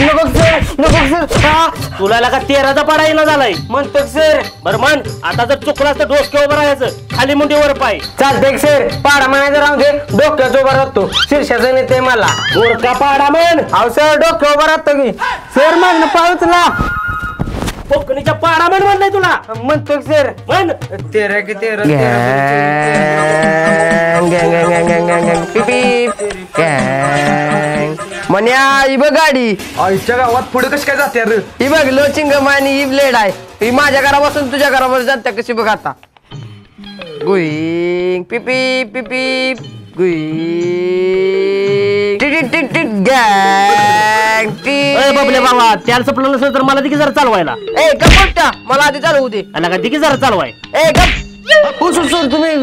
नको सर नको सर. तुला का तेराचा पाडा येणं झालाय. म्हणतो सर. बरं म्हण आता जर चुकलास तर डोसक्या उभं राहायचं. खाली मुंडीवर पाय. चालतंय सर. पाडा म्हणायचं राहू दे. डोक्यात उभा राहतो. शीर्षाचं नेते मला. गोरका पाडा म्हण. अहो सर डोक्या उभा राहतो की. सर मागणं पाळूच ना. कोकणीच्या पाडा म्हण म्हणलंय तुला. म्हणतो सर. म्हण. तेरा की तेरा मन्या ही बघ गाडी. आईच्या गावात पुढे कशी काय जाते रे? ही बघ लोचिंगम आणि ही ब्लेड आहे. ही माझ्या घरापासून तुझ्या घरावर जाते कशी बघ आता. गुईंग पिपी पिपी गुईंग. टिट टिट टिट गँग अरे बाबले बाबा त्याला सपलं नसेल तर मला दिकी जरा चालवायला. ए कपोटा मला आधी चालू दे. आला का दिकी जरा चालवाय. ए गप उसून सोड तुम्ही.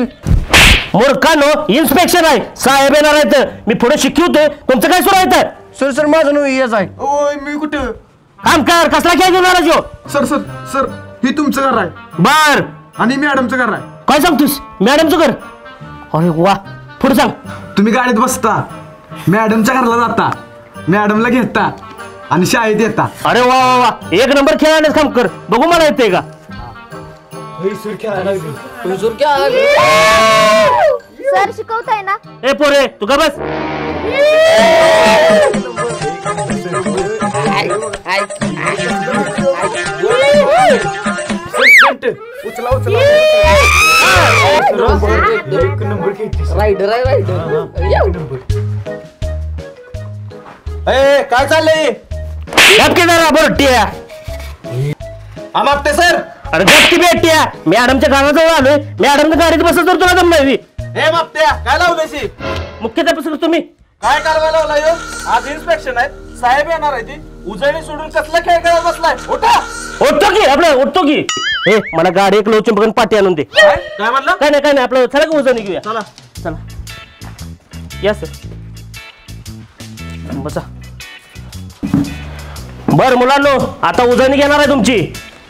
मूर्खानो इन्स्पेक्शन आहे. साहेब येणार आहेत. मी पुढे शिकवतोय तुमचं काय सुरू आहे सर सर माझं नाव येस आहे. ओय मी कुठं? काम कर कसला खेळ आला जो सर सर सर ही तुमचं घर आहे. बर. आणि मॅडमचं घर आहे. काय सांगतोस? मॅडमचं कर अरे वा. पुढे सांग. तुम्ही गाडीत बसता. मॅडमच्या घरला जाता. मॅडमला घेता. आणि शाळेत येता. अरे वा वा वा. एक नंबर खेळायलाच काम कर. बघू मला येते का? सर शिकवताय ना? ए पोरे तू का बस? उचला उचला रायडर आहे रायडर ए काय चाललंय बरट्या आमापते सर अरे गपकी बेट्या मॅडमच्या गावाजवळ आलोय मॅडमच्या गाडीत बसत तर तुला नाही हे मापत्या काय मुख्याध्यापक तुम्ही. काय कारवाई लावला ह्यो? आज इन्स्पेक्शन आहे. साहेब येणार आहे ती. उजळणी सोडून कसला खेळ खेळत बसलाय? उठा! उठतो की आपलं उठतो की. ए मला गाडी एक लोचून बघून पाठी आणून दे. काय? काय म्हणलं काय नाही काय नाही आपलं चला का उजवणी घेऊया. चला. चला. या सर बसा. बर मुलांनो आता उजवणी घेणार आहे तुमची.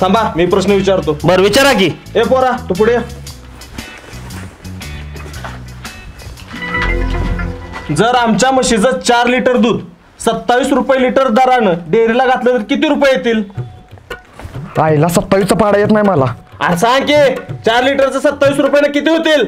थांबा मी प्रश्न विचारतो. बर विचारा की. ए पोरा तू पुढे ये. जर आमच्या म्हशीचं चार लिटर दूध सत्तावीस रुपये लिटर दरानं डेअरीला घातलं तर किती रुपये येतील? आईला सत्तावीसचा पाडा येत नाही मला. अरे सांग की चार लिटरचं सत्तावीस रुपयानं किती होतील?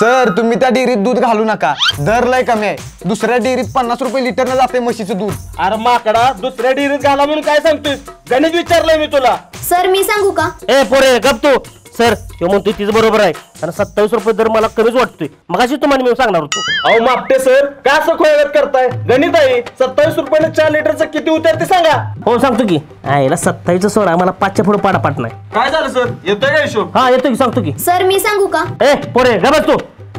सर तुम्ही त्या डेअरीत दूध घालू नका. दर लय कमी आहे. दुसऱ्या डेअरीत पन्नास रुपये लिटरनं जाते म्हशीचं दूध. अरे माकडा दुसऱ्या डेअरीत घाला म्हणून काय सांगतोय गणित विचारलंय मी तुला. सर मी सांगू का? ए पोरे गप तू. सर तो म्हणतोय तिचं बरोबर आहे. कारण सत्तावीस रुपये दर मला कमीच वाटतोय. मग अशी तुम्हाला मी सांगणार होतो. अहो मापटे सर काय असं खोळगत करताय? गणित आहे सत्तावीस रुपयानं चार लिटरचं किती होते ते सांगा. हो सांगतो की. आईला सत्तावीसचं सोडा मला पाचच्या पुढे पाडा पाठ नाही. काय झालं सर? येतोय का हिशोब? हा येतो की सांगतो की. सर मी सांगू का? ए पोरे गबस तू.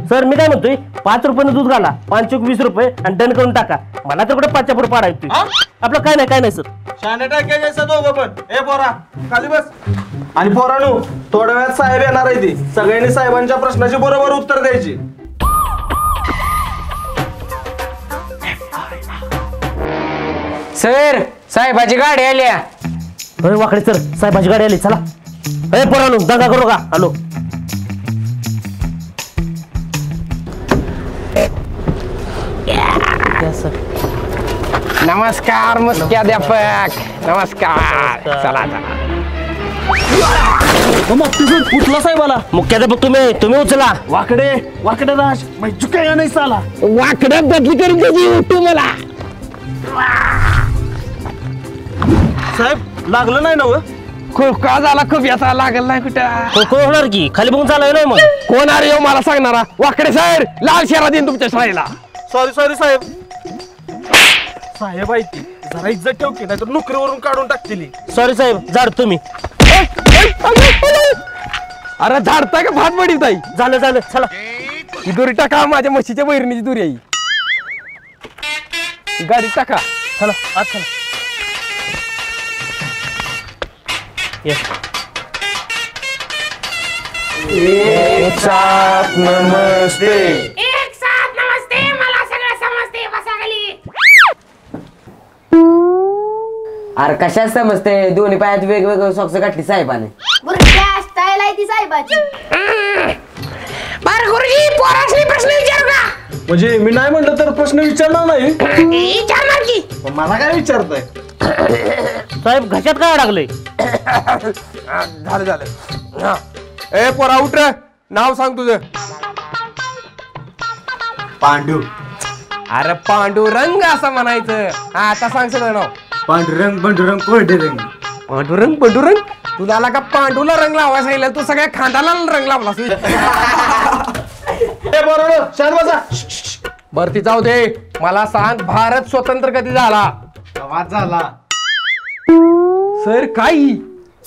सर मी काय म्हणतोय? पाच रुपयानं दूध घाला पाच चोक वीस रुपये आणि डन करून टाका. मला तर कुठे पाचच्या पुढे पाडा येतोय हा? आपलं काय नाही काय नाही सर. शाने टाक्या घ्यायचं दोघं पण. ए पोरा खाली बस. आणि पोरानू थोड्या वेळात साहेब येणार आहे ती. सगळ्यांनी साहेबांच्या प्रश्नाची बरोबर उत्तर द्यायची. सर साहेबाची गाडी आल्या अरे वाकडे सर. साहेबाची गाडी आली. चला. ए पोरानू दंगा करू का हॅलो. नमस्कार मुख्याध्यापक नमस्कार. चला चला. कुठला साहेबाला. मुख्याध्यापक तुम्ही तुम्ही उचला. वाकडे वाकडे राज. नाही साला. वाकड्यात बदली करून त्याची उठू मला. साहेब लागलं नाही ना हो? खूप का झाला खूप याचा लागल नाही कुठं. को- कोण होणार की? खाली बघून चालाय नाही मग. कोण अरे येऊ मला सांगणारा? वाकडे सर लाल शेरा देईन तुमच्या शाळेला. सॉरी सॉरी साहेब. साहेब आहे ती. जरा इज्जत ठेव की नाही तर नोकरीवरून काढून टाकतील सॉरी साहेब जाड तुम्ही. अरे झाडताय का भात बडी ताई? झालं झालं चला. ही दोरी टाका माझ्या म्हशीच्या वैरणीची दोरी आहे ही. गाडीत टाका. चला आज चला. ये. नमस्ते. एक साथ अरे कशात समजते? दोन्ही पायात वेगवेगळे सॉक्स घातली साहेबाने. बरं त्या स्टाईल आहे ती साहेबाची. बर गुरुजी पोरासनी प्रश्न विचारू का? म्हणजे मी नाही म्हटलं तर प्रश्न विचारणार नाही. विचारणार की. पण मला काय विचारताय? साहेब घशात काय अडकलंय? झालं झालं. हा. ए पोरा उठ रे. नाव सांग तुझं. पांडू. अरे पांडुरंग असं म्हणायचं. हा आता सांग सगळं नाव. पांडुरंग पांडुरंग पांडुरंग. पांडुरंग पांडुरंग? तुला आला का पांडूला रंग लावायला सांगितलं तू सगळ्या खांदाला रंग लावला ए बरोबर शांत बसा. बरं ती जाऊ दे. मला सांग भारत स्वतंत्र कधी झाला? आवाज झाला. सर काही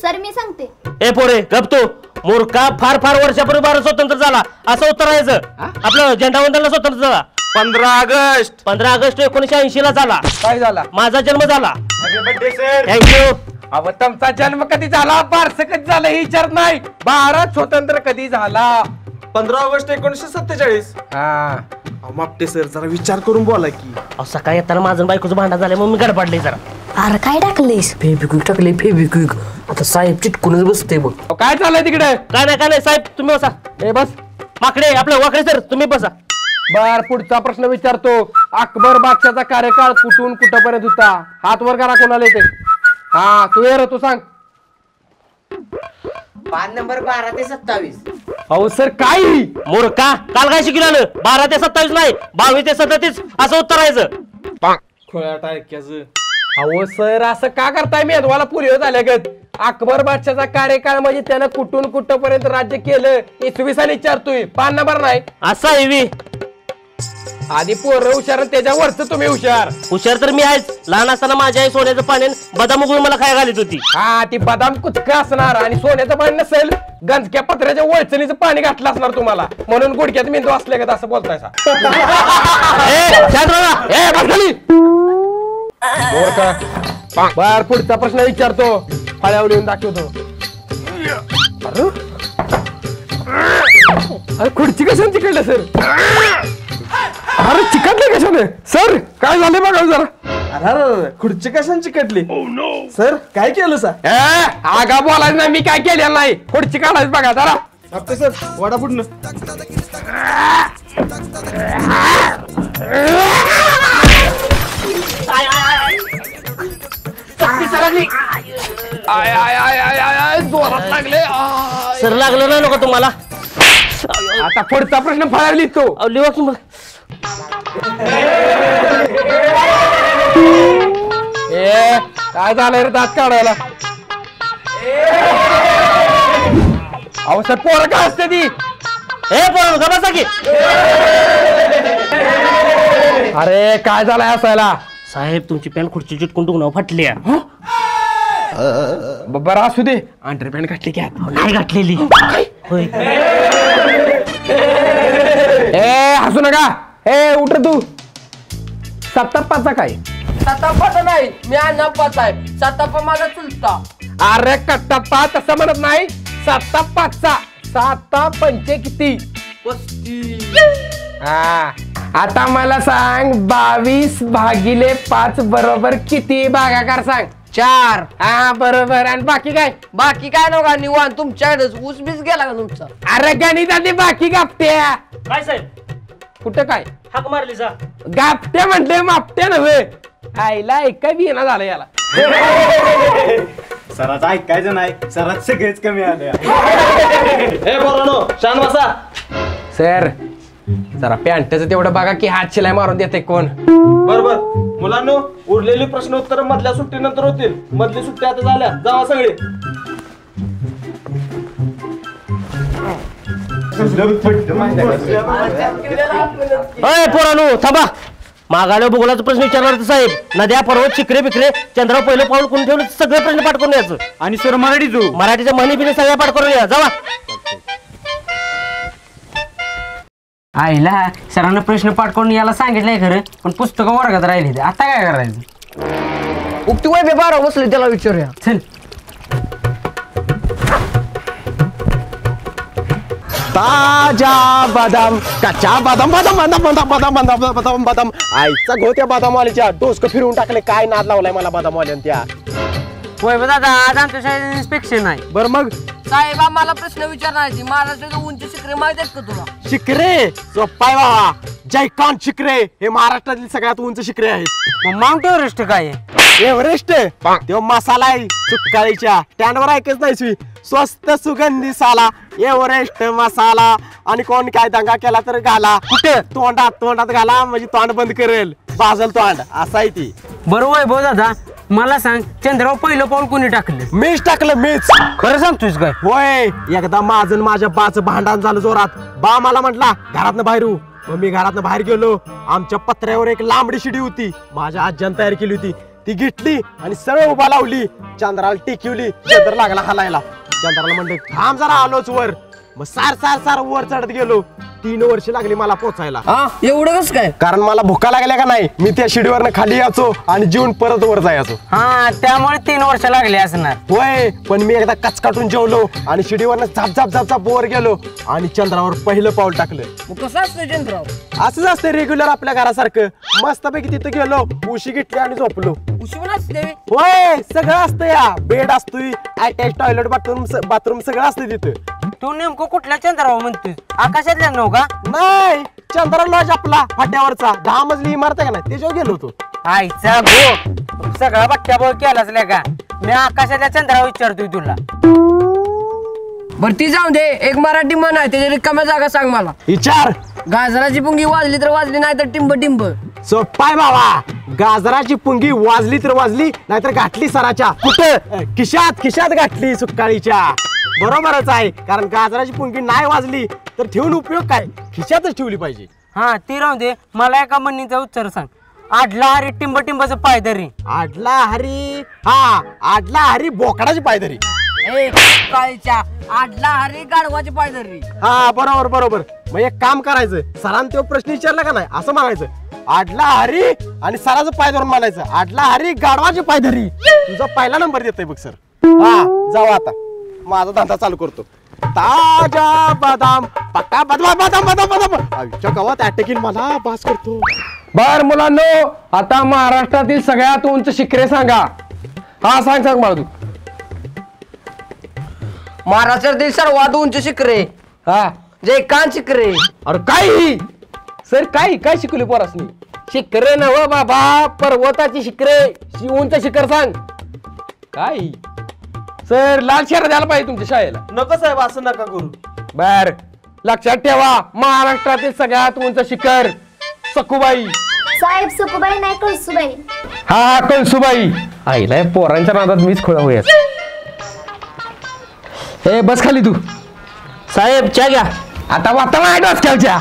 सर मी सांगते. ए पोरे गपतो मूर्खा फार फार वर्षापूर्वी भारत स्वतंत्र झाला. असं उत्तर यायचं आपलं झेंडा वंदनला स्वतंत्र झाला. पंधरा ऑगस्ट. पंधरा ऑगस्ट एकोणीशे ऐंशी ला झाला. काय झाला? माझा जन्म झाला. बर्थडे सर थँक्यू अहो तुमचा जन्म कधी झाला? बारस कधी झालं हे विचारत नाही. भारत स्वतंत्र कधी झाला? पंधरा ऑगस्ट एकोणीसशे सत्तेचाळीस. हा. मापटे सर जरा विचार करून बोला की. अहो, सकाळी येताना माझं आणि बायकोचं भांडण झालं मग मी गडबडले जरा. अरे काय टाकलेस? फेबिक्विक टाकले फेबिक्विक आता साहेब चिटकूनच बसते बघ. अहो, काय चाललंय तिकडे? काय नाही काय नाही साहेब तुम्ही बसा. ए बस. माकडे आपलं वाकडे सर तुम्ही बसा. बर पुढचा प्रश्न विचारतो. अकबर बादशाचा कार्यकाळ कुठून कुठपर्यंत होता? हात वर करा कोणाला येते. हा तू ये रे तू सांग. पाच नंबर बारा ते सत्तावीस. अहो सर काही मूर्खा काल काय शिकलं बारा ते सत्तावीस नाही बावीस ते सदतीस असं उत्तर यायचं खोळ्या टाक्याचं अहो सर असं का करताय? मी तुम्हाला पुलिओ झाल्या गत. अकबर बादशाचा कार्यकाळ म्हणजे त्यानं कुठून कुठपर्यंत राज्य केलं? इसवी साली विचारतोय. पान नंबर नाही. असं आहे. आधी पोरं हुशार आणि त्याच्यावरच तुम्ही हुशार. हुशार तर मी आहेच. लहान असताना माझ्या आई सोन्याचं पाण्यान बदाम उगळून मला खाय घालीत होती. हा ती बदाम कुचक असणार आणि सोन्याचं पाणी नसेल गंजक्या पत्र्याच्या वळचणीचं पाणी घातलं असणार तुम्हाला. म्हणून गुडघ्यात मेंदू असले का असं बोलताय सा. ए, शांत राहा. ए बस खाली. बोर का? बर पुढचा प्रश्न विचारतो. फळ्यावर लिहून दाखवतो. अरे? अरे खुर्ची कशाने चिकटलं सर? अरे चिकटले कशाने? सर काय झाले बघा जरा. अरे खुर्ची कशाने चिकटली? सर काय केलं सर? ए, आगा बोलायचं नाही मी काय केलेलं नाही. खुर्ची काढायचं बघा जरा. सर. वडा फुटणं. आय आय आय आय आय आय जोरात लागले. आय. सर लागलं नाही नको तुम्हाला? आता पुढचा प्रश्न फळ्यावर लिहितो अहो, लिहा की मग. ए काय झालंय रे दात काढायला? अहो सर पोरं का असते ती? ए पोरांनो, गप्प बसा की. अरे काय झालंय असायला साहेब तुमची पॅन्ट खुर्ची चिटकून दुखणं फाटली बरं असू दे. अंडरपॅन्ट घातली की आत. नाही घातलेली. होय ए हसू नका. ए उठ रे तू. सत्ताप्पाचा काय? सतापाचा नाही मी अण्णापाचा आहे. सतापा माझा चुलता. अरे कट्टाप्पा तसं म्हणत नाही. साता पाचचा साता पंचे किती? हा. आता मला सांग बावीस भागिले पाच बरोबर किती भागाकार सांग. चार. हा बरोबर. आणि बाकी काय? बाकी काय नका निवान तुमच्याकडेच. ऊस बीस गेला का तुमचा? अरे गणितातली बाकी गापट्या काय साहेब? कुठं काय? हाक मारली जा. गापट्या म्हटले मापट्या नव्हे. आईला एका बी येणं झालं याला. सराचं ऐकायचं नाही सरात सगळेच कमी आले. ए बोरानो शांत बसा. सर जरा पॅन्टचं तेवढं बघा की हात शिलाई मारून देते कोण. बरोबर. मुलांनो उरलेली प्रश्न उत्तर मधल्या सुट्टीनंतर होतील. मधली सुट्टी आता झाल्या. जावा सगळे. अय पोरानो थांबा. मागाला भूगोलाचा प्रश्न विचारणार साहेब. नद्या पर्वत चिकरे बिकरे चंद्रावर पहिलं पाऊल कोण ठेवलं? सगळे प्रश्न पाठ करून यायचं. आणि सर मराठी जो. मराठीच्या म्हणी बिणी सगळ्या पाठ करून या. जावा. आईला सरांना प्रश्न पाठ करून याला सांगितलंय खरं पण पुस्तकं वर्गात राहिली ते आता काय करायचं? उक्ती वय बारा बसले त्याला विचारूया. चल. ताजा बदाम कच्चा बदाम बदाम बदाम बदाम बदाम बदाम बदाम बदाम. आईचा गो त्या बदामवालीच्या डोसकं फिरवून टाकले. काय नाद लावलाय मला बदामवाल्यान त्या होय दादा आज आमच्या शाळेत इन्स्पेक्शन आहे. बर मग? साहेब आम्हाला प्रश्न विचारणार महाराष्ट्राचं उंची शिखरे माहीत आहेत का तुला? शिकरे सोपाय बाबा. जयकांत शिकरे हे महाराष्ट्रातील सगळ्यात उंच शिकरे आहेत. मग माउंट एव्हरेस्ट काय आहे? एव्हरेस्ट? तो मसाला आहे सुकाळीच्या. स्टँडवर ऐकच नाही सुई. स्वस्त सुगंधी साला. एव्हरेस्ट मसाला. आणि कोण काय दंगा केला तर घाला. कुठे? तोंडात तोंडात घाला. म्हणजे तोंड बंद करेल. बाजल तोंड. असा आहे ती. बरोबर भाऊ दादा मला सांग चंद्रावर पहिलं पाऊल कोणी टाकलं? मीच टाकलं मीच. खरं सांगतोस काय? होय एकदा माझं आणि माझ्या बाचं भांडण झालं जोरात. बा मला म्हटला घरातनं बाहेर येऊ. मग मी घरातनं बाहेर गेलो. आमच्या पत्र्यावर एक लांबडी शिडी होती. माझ्या आज्यानं तयार केली होती. ती घेतली आणि सरळ उभा लावली. चंद्राला टिकवली. चंद्र लागला हलायला. चंद्राला म्हणलं थांब जरा आलोच वर. मग सार सार सार वर चढत गेलो. तीन वर्ष लागली मला पोचायला. हा? एवढं कस काय? कारण मला भुका लागल्या का नाही? मी त्या शिडीवरनं खाली यायचो आणि जीवन परत वर जायचो. हा त्यामुळे तीन वर्ष लागले असणार. होय पण मी एकदा कचकाटून जेवलो आणि शिडीवरनं झाप झाप झाप झाप वर गेलो आणि चंद्रावर पहिलं पाऊल टाकलं. मग कसं असतं असंच असतं रेग्युलर आपल्या घरासारखं. मस्तपैकी तिथं गेलो उशी घेतली आणि झोपलो. उशी पण असते? होय सगळं असतं या. बेड असतोय अटॅच टॉयलेट बाथरूम बाथरूम सगळं असतं तिथं. तू नेमकं कुठल्या चंद्रावर म्हणतोस आकाशातल्या नव का? नाही चंद्रा लॉज आपला फाट्यावरचा. दहा मजली इमारत आहे का नाही? त्याच्यावर गेलो होतो. आईचा गो सगळा बट्ट्या बळ केलाच का? मी आकाशातल्या चंद्रावर विचारतोय तुला. बरं ती जाऊ दे. एक मराठी म्हण आहे त्याच्या रिकाम्या जागा सांग मला. विचार. गाजराची पुंगी वाजली तर वाजली नाही तर टिंब. टिंब सोपाय बाबा. गाजराची पुंगी वाजली तर वाजली नाहीतर घातली सराच्या. कुठं? खिशात खिशात घातली सुकाळीच्या. बरोबरच आहे. कारण गाजराची पुंगी नाही वाजली तर ठेवून उपयोग काय? खिशातच ठेवली पाहिजे. हा ती राहू दे. मला एका म्हणणीचा उत्तर सांग. आडला हरी टिंब टिंबाचं पायदरी. आडला हरी हा आडला हरी बोकडाची पायदरी. ए काळीच्या आडला हरी गाढवाची पायदरी. हा बरोबर बरोबर. मग एक काम करायचं. सरांनी तो प्रश्न विचारला का नाही? असं म्हणायचं. आडला हरी आणि सराचं पाय धरून म्हणायचं. आडला हरी गाढवाची पाय धरी तुझा पहिला नंबर देतोय बघ सर. हा जाऊ आता. माझा धंदा चालू करतो. ताजा बदाम पक्का बदाम बदाम बदाम बदाम. आयुष्या गावात अटॅकिन मला पास करतो. बर मुलांनो आता महाराष्ट्रातील सगळ्यात उंच शिखरे सांगा. हा सांग सांग मला तू. महाराष्ट्रातील सर्वात उंच शिखरे. हा. जयकांत शिखरे. अरे काय? सर काय? काय शिकवली पोरासनी? शिखरे नव बाबा पर्वताची शिखरे. उंच शिखर सांग. काय? सर लाल शहर द्यायला पाहिजे तुमच्या शाळेला. नको साहेब असं नका करू. बर. लक्षात ठेवा महाराष्ट्रातील सगळ्यात उंच शिखर सखुबाई. साहेब सुकुबाई नाही कळसुबाई. हा हा कळसुबाई. आईला पोरांच्या नादात मीच खोळा होऊयाच ए बस खाली तू. साहेब च्या घ्या. आता वाता नाही डोसक्याच्या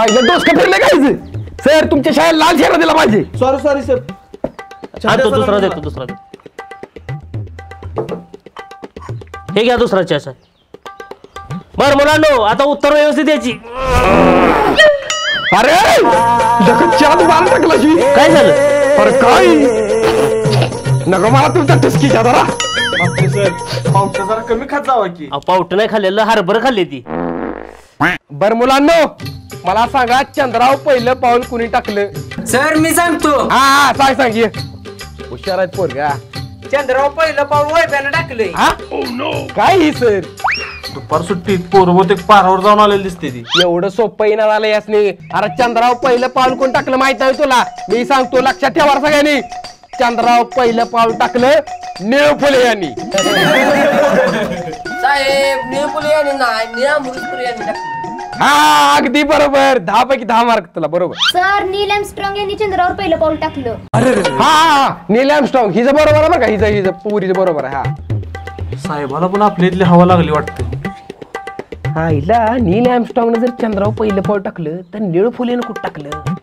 आईला डोसकं फिरले कायच सर तुमच्या शाळेला लाल शेरा दिला पाहिजे. सॉरी सॉरी सर हा तो दुसरा देतो दुसरा देतो. हे घ्या दुसरा साहेब बर मुलांनो आता उत्तर व्यवस्थित द्यायची. अरे! टाकला की काय झालं? अरे काय? नको मला तुमच्या टस्कीच्या जरा. सर पावसा जरा कमी खात जावा की. अहो, पावट नाही खाल्लेलं हरभर खाल्ली ती. बर मुलांनो मला सांगा चंद्राव पहिलं पाऊल कुणी टाकलं? सर मी सांगतो. हा हा सांग सांग ये. हुशार आहेत पोरगा चंद्रावर पहिलं पाऊल वैब्यानं टाकलंय. हा? काय ही सर? दुपार सुट्टीत पोरं बहुतेक पारावर जाऊन आलेली दिसते ती. एवढं सोपं येणार आलं यासनी. अरे चंद्राव पहिलं पाऊल कोण टाकलं माहीत आहे तुला? मी सांगतो लक्षात ठेवा रे सगळ्यांनी. चंद्राव पहिलं पाऊल टाकलं निळ फुले यांनी साहेब निळपुली यांनी नाही निळा मुलीपुली यांनी टाकली. हा अगदी बरोबर. दहा पैकी दहा मार्क तुला बरोबर. सर नील एमस्ट्रॉंग यांनी चंद्रावर पहिलं पाऊल टाकलं. हा हा नीलम स्ट्रॉंग हिचं बरोबर आहे बरं का? हिचं हिचं पुरीचं बरोबर आहे हा. साहेबाला पण आपल्या इथली हवा लागली वाटते. हा हिला नील एमस्ट्रॉंगनं जर चंद्रावर पहिलं पाऊल टाकलं तर निळ फुलेनं कुठं टाकलं?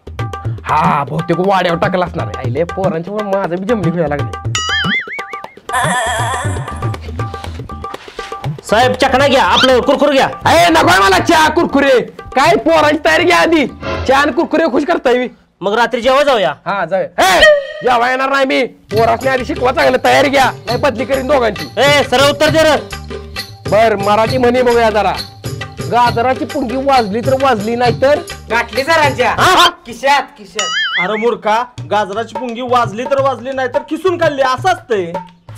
हा बहुतेक वाड्यावर टाकलं असणार आहे. आईले पोरांच्या माझं बी जमली व्हायला लागले साहेब चकना घ्या आपलं कुरकुर घ्या. अरे नको मला चहा कुरकुरे. काय पोरांची तयारी घ्या आधी. चहा आणि कुरकुरे खुश करताय मी. मग रात्री जेव्हा जाऊया? हा जाऊ जेव्हा येणार नाही मी पोरासने आधी शिकवा चांगलं तयारी घ्या. नाही बदली करीन दोघांची. ए सरळ उत्तर दे रे. बर मराठी म्हणे बघूया जरा. गाजराची पुंगी वाजली तर वाजली नाही तर? गाठली सरांच्या हा, हा. किशात किशात. अरे मूर्खा गाजराची पुंगी वाजली तर वाजली नाही तर खिसून खाल्ली असं असतंय.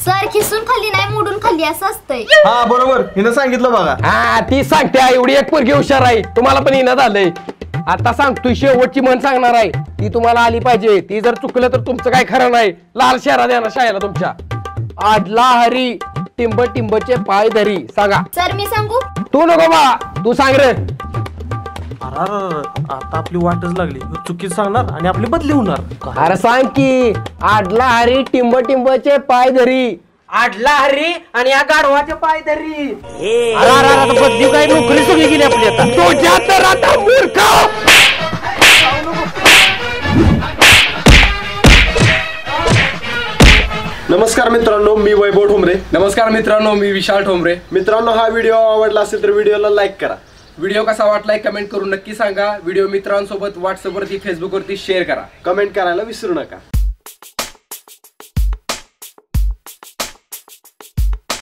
सर खिसून खाल्ली नाही मोडून खाल्ली असं असतंय. हा बरोबर. हिनं सांगितलं बघा. हा ती सांगते एवढी एक पोरगी हुशार आहे. तुम्हाला पण येण्यात आलंय आता सांग तू शेवटची म्हण सांगणार आहे. ती तुम्हाला आली पाहिजे. ती जर चुकलं तर तुमचं काय खरं नाही. लाल शहरा द्या ना शाळेला तुमच्या. आडला हरी टिंब टिंबचे पाय धरी. सांगा. सर मी सांगू? तू नको बा. तू सांग रे. अरे आता आपली वाटच लागली. चुकीच सांगणार आणि आपली बदली होणार. अरे सांग की आडला हरी टिंब टिंबचे पाय धरी. आडला हरी आणि या गाढवाचे पाय धरी. अरे अरे अरे, आता बदली काय? नोकरी सगळी गेली आपली आता. तुझ्या तर आता मूर्ख! नमस्कार मित्रांनो मी वैभव ठोंबरे. नमस्कार मित्रांनो मी विशाल ठोंबरे. मित्रांनो हा व्हिडिओ आवडला असेल तर व्हिडिओला लाईक करा. व्हिडिओ कसा वाटलाय कमेंट करून नक्की सांगा. व्हिडिओ मित्रांसोबत व्हॉट्सअपवरती फेसबुकवरती शेअर करा. कमेंट करायला विसरू नका.